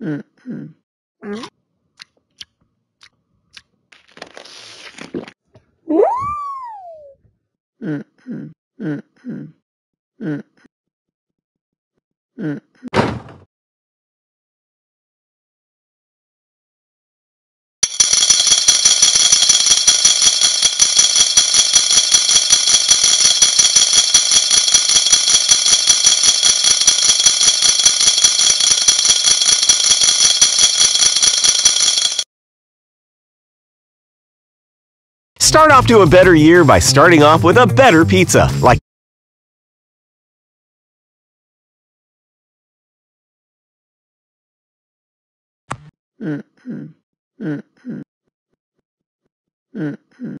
Mm-hmm. Mm-hmm. Mm-hmm. Mm-hmm. Start off to a better year by starting off with a better pizza, like Mm-hmm. Mm-hmm. Mm-hmm.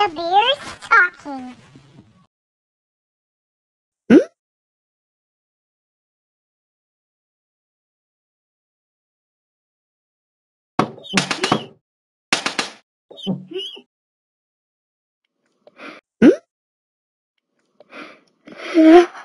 The beer's talking. Hmm?